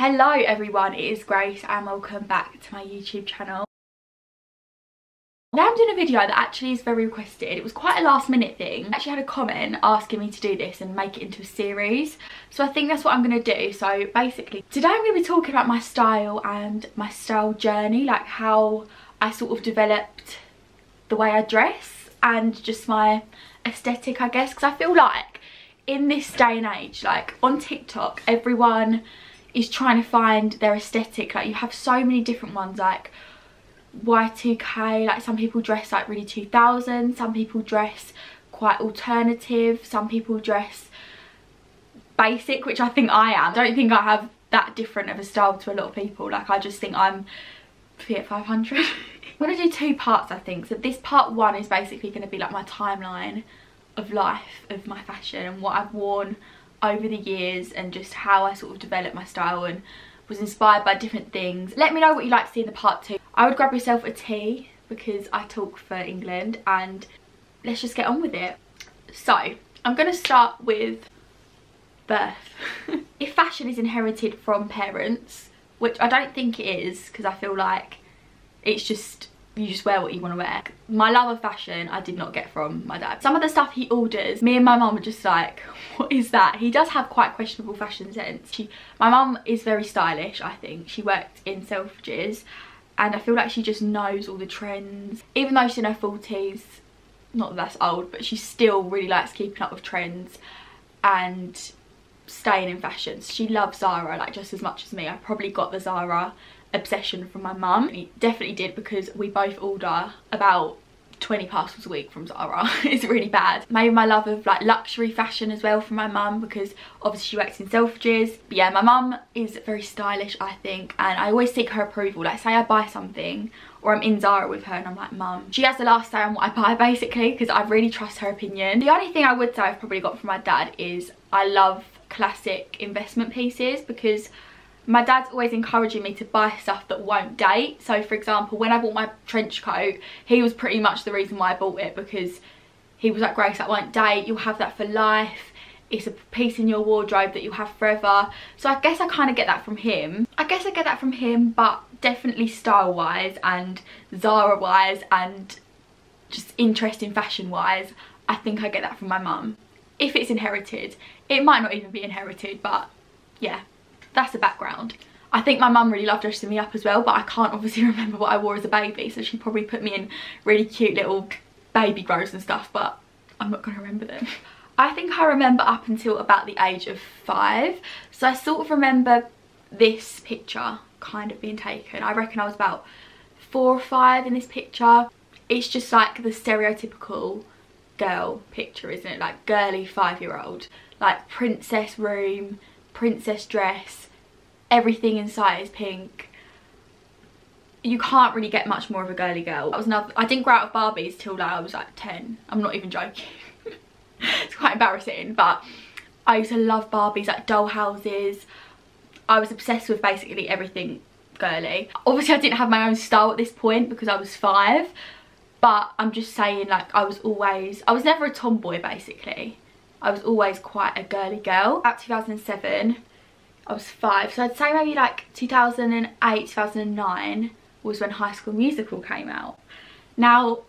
Hello everyone, it is Grace and welcome back to my YouTube channel. Now I'm doing a video that actually is very requested. It was quite a last minute thing. I actually had a comment asking me to do this and make it into a series. So I think that's what I'm going to do. So basically, today I'm going to be talking about my style and my style journey. Like how I sort of developed the way I dress and just my aesthetic I guess. Because I feel like in this day and age, like on TikTok, everyone is trying to find their aesthetic. Like you have so many different ones like Y2K like some people dress like really 2000 some people dress quite alternative some people dress basic which I think I am. I don't think I have that different of a style to a lot of people. Like I just think I'm Fiat 500 I'm to do two parts I think. So this part one is basically going to be like my timeline of life of my fashion and what I've worn over the years and just how I sort of developed my style and was inspired by different things. Let me know what you'd like to see in the part two. I would grab yourself a tea because I talk for England and let's just get on with it. So, I'm going to start with birth. if fashion is inherited from parents, which I don't think it is because I feel like it's just you just wear what you want to wear. My love of fashion I did not get from my dad. Some of the stuff he orders, me and my mum are just like, what is that? He does have quite questionable fashion sense. She, my mum is very stylish, I think. She worked in Selfridges and I feel like she just knows all the trends. Even though she's in her 40s, not that that's old, but she still really likes keeping up with trends and staying in fashions. She loves Zara like just as much as me. I probably got the Zara obsession from my mum. It definitely did because we both order about 20 parcels a week from Zara. it's really bad. Maybe my love of like luxury fashion as well from my mum because obviously she works in Selfridges. But yeah, my mum is very stylish I think and I always seek her approval. Like say I buy something or I'm in Zara with her and I'm like, mum, she has the last say on what I buy basically because I really trust her opinion. The only thing I would say I've probably got from my dad is I love classic investment pieces because my dad's always encouraging me to buy stuff that won't date. So for example when I bought my trench coat he was pretty much the reason why I bought it because he was like Grace that won't date. You'll have that for life. It's a piece in your wardrobe that you'll have forever. So I guess I kind of get that from him. I guess I get that from him but definitely style wise and Zara wise and just interest in fashion wise I think I get that from my mum. If it's inherited it might not even be inherited but yeah that's the background. I think my mum really loved dressing me up as well, but I can't obviously remember what I wore as a baby, so she probably put me in really cute little baby grows and stuff, but I'm not going to remember them. I think I remember up until about the age of five, so I sort of remember this picture kind of being taken. I reckon I was about four or five in this picture. It's just like the stereotypical girl picture, isn't it? Like girly five-year-old. Like princess room, princess dress, everything inside is pink you can't really get much more of a girly girl. That was another, I didn't grow out of Barbies till like I was like 10. I'm not even joking. it's quite embarrassing, but I used to love Barbies, like doll houses. I was obsessed with basically everything girly. Obviously I didn't have my own style at this point because I was five, but I'm just saying like I was always, I was never a tomboy basically. I was always quite a girly girl. About 2007, I was five. So I'd say maybe like 2008, 2009 was when High School Musical came out. Now,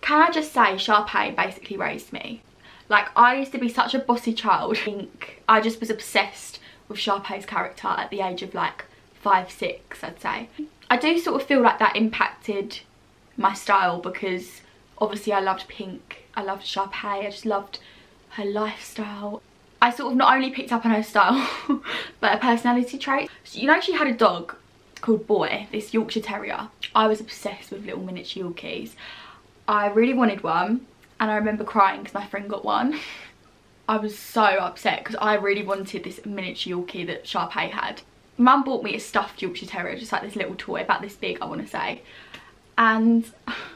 can I just say Sharpay basically raised me. Like I used to be such a bossy child. I think I just was obsessed with Sharpay's character at the age of like five, six, I'd say. I do sort of feel like that impacted my style because obviously I loved Pink. I loved Sharpay. I just loved her lifestyle. I sort of not only picked up on her style, but her personality trait. So, you know she had a dog called Boy, this Yorkshire Terrier. I was obsessed with little miniature Yorkies. I really wanted one and I remember crying because my friend got one. I was so upset because I really wanted this miniature Yorkie that Sharpay had. Mum bought me a stuffed Yorkshire Terrier, just like this little toy, about this big I want to say. And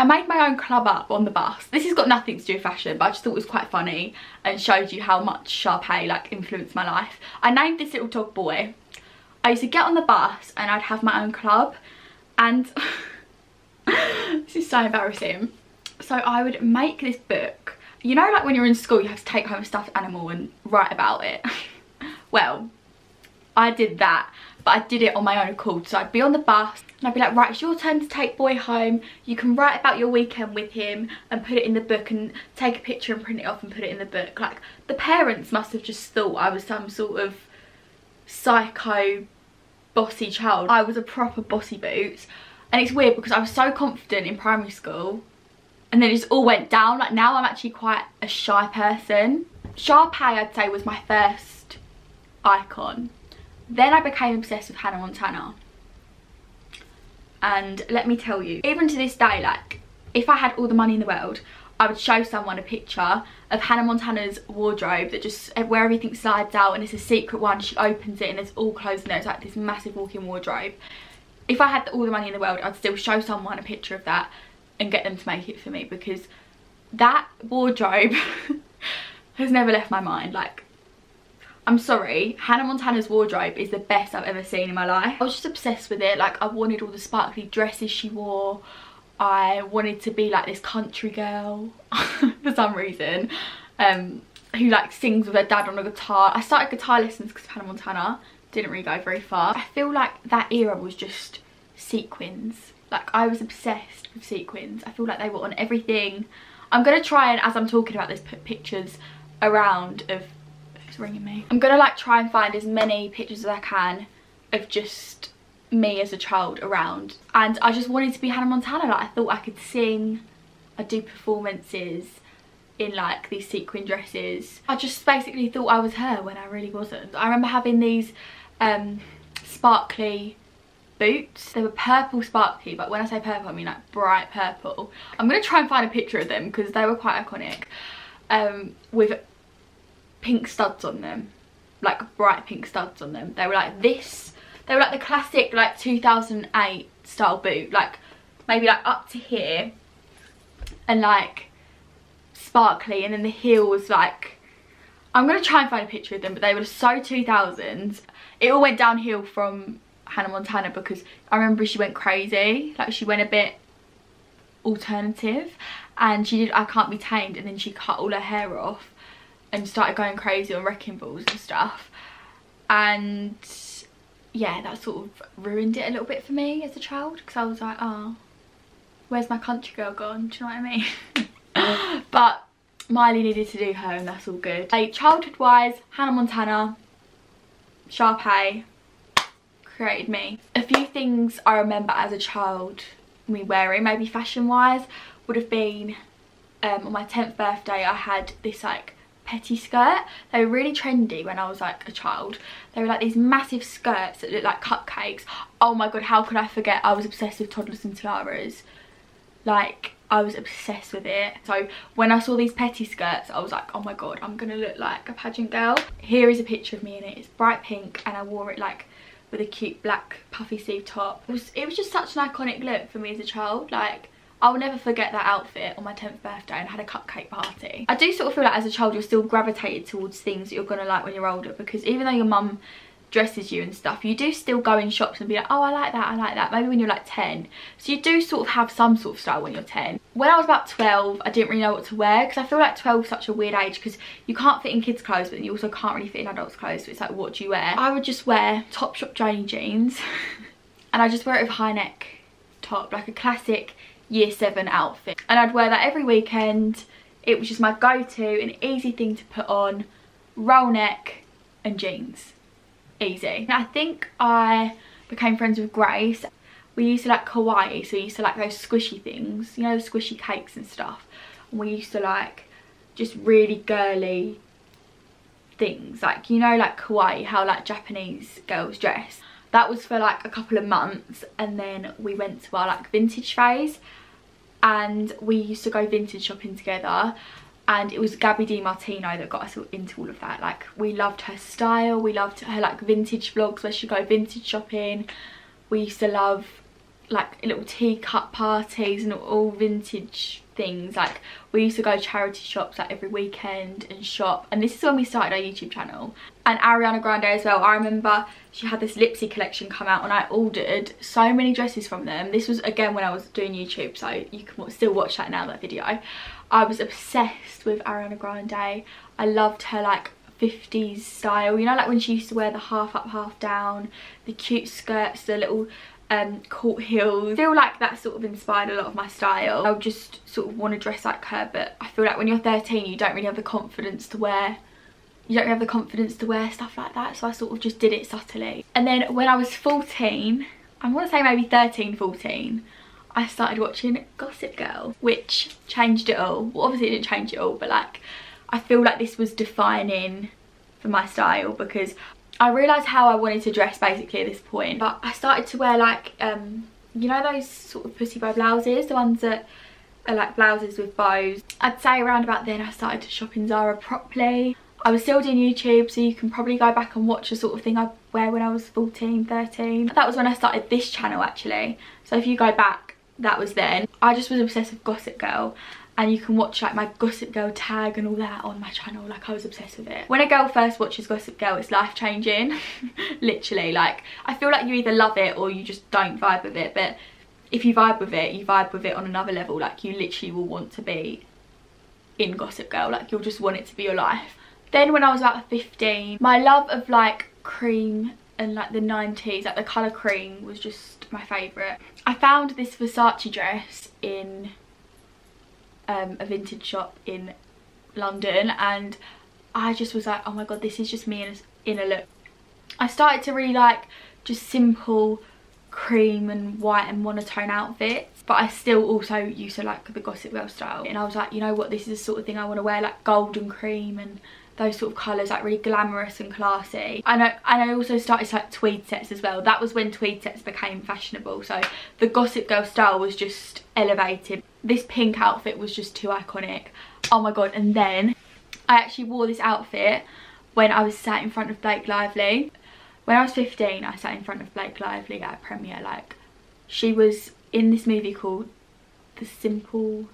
I made my own club up on the bus. This has got nothing to do with fashion, but I just thought it was quite funny and showed you how much Sharpay like influenced my life. I named this little dog boy. I used to get on the bus and I'd have my own club and this is so embarrassing. So I would make this book. You know like when you're in school you have to take home a stuffed animal and write about it? well, I did that but I did it on my own accord so I'd be on the bus and I'd be like right it's your turn to take boy home. You can write about your weekend with him and put it in the book and take a picture and print it off and put it in the book. Like the parents must have just thought I was some sort of psycho bossy child. I was a proper bossy boots. And it's weird because I was so confident in primary school and then it just all went down. Like now I'm actually quite a shy person. Sharpay I'd say was my first icon. Then I became obsessed with Hannah Montana. And let me tell you, even to this day, like, if I had all the money in the world, I would show someone a picture of Hannah Montana's wardrobe that just, eh, where everything slides out and it's a secret one. She opens it and it's all closed in there. It's like this massive walk-in wardrobe. If I had all the money in the world, I'd still show someone a picture of that and get them to make it for me because that wardrobe has never left my mind. Like, I'm sorry, Hannah Montana's wardrobe is the best I've ever seen in my life. I was just obsessed with it. Like, I wanted all the sparkly dresses she wore. I wanted to be like this country girl for some reason. Um, who like sings with her dad on a guitar. I started guitar lessons because of Hannah Montana. Didn't really go very far. I feel like that era was just sequins. Like I was obsessed with sequins. I feel like they were on everything. I'm going to try and as I'm talking about this put pictures around of ringing me. I'm gonna like try and find as many pictures as I can of just me as a child around. And I just wanted to be Hannah Montana. Like I thought I could sing, I do performances in like these sequin dresses. I just basically thought I was her when I really wasn't. I remember having these um, sparkly boots. They were purple sparkly, but when I say purple, I mean like bright purple. I'm to try and find a picture of them because they were quite iconic. Um, with pink studs on them like bright pink studs on them. They were like this they were like the classic like 2008 style boot like maybe like up to here and like sparkly and then the heel was like I'm gonna try and find a picture of them but they were so 2000s it all went downhill from Hannah Montana because I remember she went crazy like she went a bit alternative and she did I Can't Be Tamed and then she cut all her hair off and started going crazy on wrecking balls and stuff. And yeah that sort of ruined it a little bit for me as a child because I was like oh where's my country girl gone? Do you know what I mean? But Miley needed to do her and that's all good. Like childhood wise Hannah Montana Sharpay created me. A few things I remember as a child me wearing maybe fashion wise would have been um, on my 10th birthday I had this like pettiskirt. They were really trendy when I was like a child. They were like these massive skirts that looked like cupcakes. Oh my god, how could I forget? I was obsessed with toddlers and tiaras. Like, I was obsessed with it. So when I saw these pettiskirts, I was like, oh my god, I'm gonna look like a pageant girl. Here is a picture of me in it. It's bright pink and I wore it like with a cute black puffy sleeve top. It was, it was just such an iconic look for me as a child. Like, I will never forget that outfit on my 10th birthday and had a cupcake party. I do sort of feel like as a child you're still gravitated towards things that you're going to like when you're older because even though your mum dresses you and stuff you do still go in shops and be like oh I like that I like that maybe when you're like 10 so you do sort of have some sort of style when you're 10 when I was about 12 I didn't really know what to wear because I feel like 12 is such a weird age because you can't fit in kids clothes but you also can't really fit in adults clothes so it's like what do you wear? I would just wear Topshop Jamie jeans and I just wear it with high neck top like a classic year seven outfit. And I'd wear that every weekend. It was just my go-to an easy thing to put on roll neck and jeans. Easy. I think I became friends with Grace. We used to like kawaii so we used to like those squishy things you know the squishy cakes and stuff. And we used to like just really girly things like you know like kawaii how like Japanese girls dress that was for like a couple of months and then we went to our like vintage phase and we used to go vintage shopping together and it was Gabi DeMartino that got us into all of that. Like we loved her style we loved her like vintage vlogs where she'd go vintage shopping. We used to love like little teacup parties and all vintage things like we used to go charity shops like every weekend and shop and this is when we started our youtube channel. And ariana grande as well i remember she had this lipsy collection come out and i ordered so many dresses from them. This was again when i was doing youtube so you can still watch that now that video. I was obsessed with ariana grande. I loved her like 50s style you know like when she used to wear the half up half down the cute skirts the little um court heels. I feel like that sort of inspired a lot of my style. I would just sort of want to dress like her but I feel like when you're 13 you don't really have the confidence to wear you don't have the confidence to wear stuff like that so I sort of just did it subtly. And then when I was 14 I want to say maybe 13 14 I started watching Gossip Girl which changed it all. Well obviously it didn't change it all but like I feel like this was defining for my style because I realised how I wanted to dress basically at this point. But I started to wear like, um, you know those sort of pussy bow blouses? The ones that are like blouses with bows. I'd say around about then I started to shop in Zara properly. I was still doing YouTube so you can probably go back and watch the sort of thing I wear when I was 14, 13. That was when I started this channel actually. So if you go back, that was then. I just was obsessed with Gossip Girl and you can watch like my Gossip Girl tag and all that on my channel like I was obsessed with it. When a girl first watches Gossip Girl it's life changing literally like I feel like you either love it or you just don't vibe with it but if you vibe with it you vibe with it on another level like you literally will want to be in Gossip Girl like you'll just want it to be your life. Then when I was about 15 my love of like cream and like the 90s like the colour cream was just my favourite. I found this Versace dress in um, a vintage shop in London and I just was like oh my god this is just me in a, in a look. I started to really like just simple cream and white and monotone outfits but I still also used to like the Gossip Girl style and I was like you know what this is the sort of thing I want to wear like gold and cream and those sort of colours like really glamorous and classy. And I, and I also started to like tweed sets as well. That was when tweed sets became fashionable. So the Gossip Girl style was just elevated. This pink outfit was just too iconic. Oh my god. And then I actually wore this outfit when I was sat in front of Blake Lively. When I was 15 I sat in front of Blake Lively at a premiere like she was in this movie called The Simple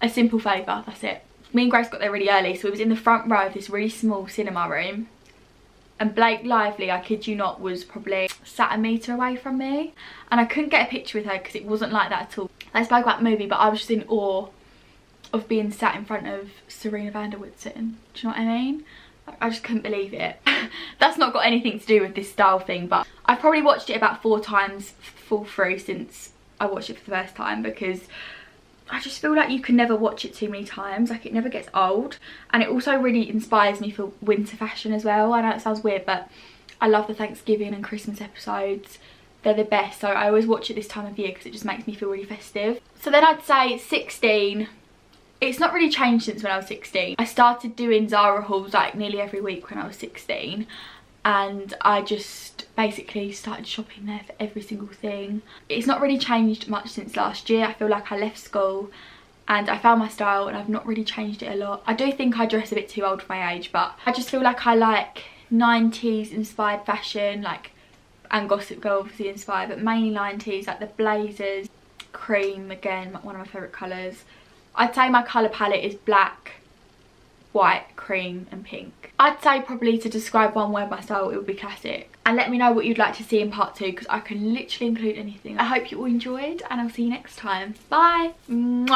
A Simple Favour. That's it me and Grace got there really early so we was in the front row of this really small cinema room and Blake Lively, I kid you not, was probably sat a metre away from me and I couldn't get a picture with her because it wasn't like that at all. I spoke about the movie but I was just in awe of being sat in front of Serena van der Woodsen. Do you know what I mean? I just couldn't believe it. That's not got anything to do with this style thing but I've probably watched it about four times full through since I watched it for the first time because I just feel like you can never watch it too many times like it never gets old. And it also really inspires me for winter fashion as well. I know it sounds weird but I love the Thanksgiving and Christmas episodes. They're the best so I always watch it this time of year because it just makes me feel really festive. So then I'd say 16 it's not really changed since when I was 16 I started doing Zara hauls like nearly every week when I was 16 and I just basically started shopping there for every single thing. It's not really changed much since last year. I feel like I left school and I found my style and I've not really changed it a lot. I do think I dress a bit too old for my age but I just feel like I like 90s inspired fashion like and Gossip Girl obviously inspired but mainly 90s like the blazers, cream again one of my favourite colours. I'd say my colour palette is black, white, cream and pink. I'd say probably to describe one word my style it would be classic. And let me know what you'd like to see in part two because I can literally include anything. I hope you all enjoyed and I'll see you next time. Bye! Mwah.